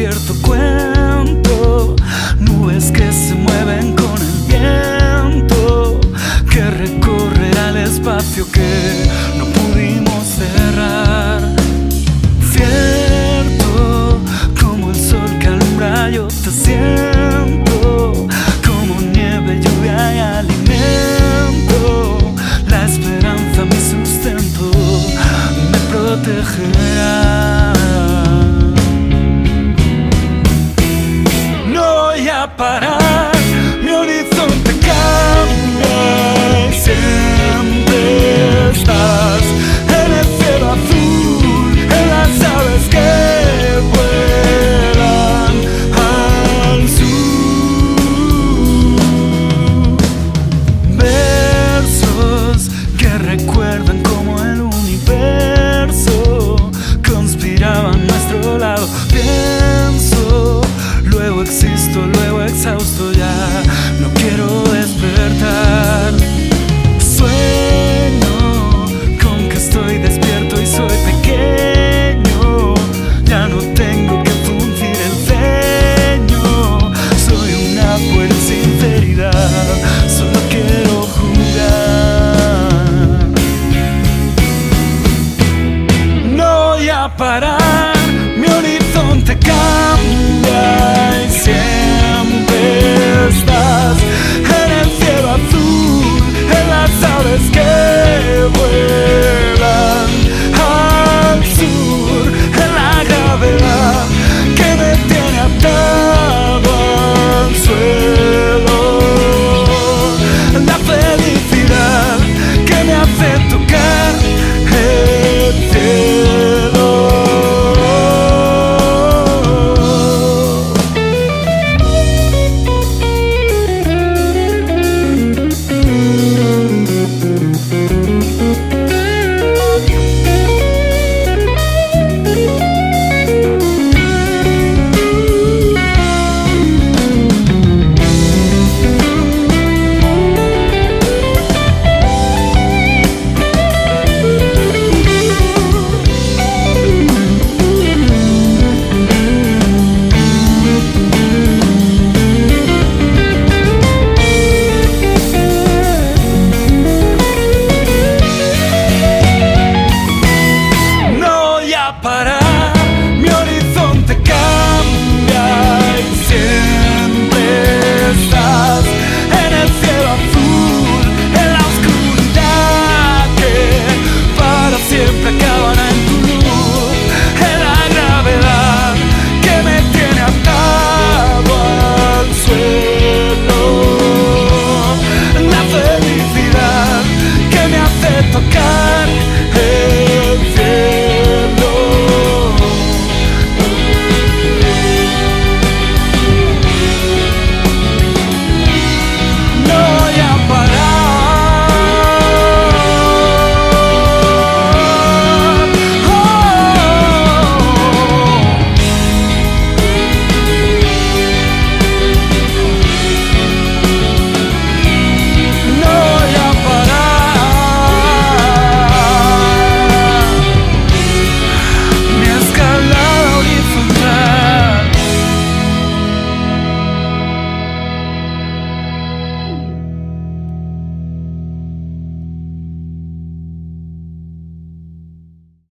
cierto cuento, nubes que se mueven con el viento, que recorrerá el espacio que no pudimos cerrar. Cierto, como el sol que alumbra yo te siento, como nieve, lluvia y alimento, la esperanza mi sustento me protegerá. para Let's go.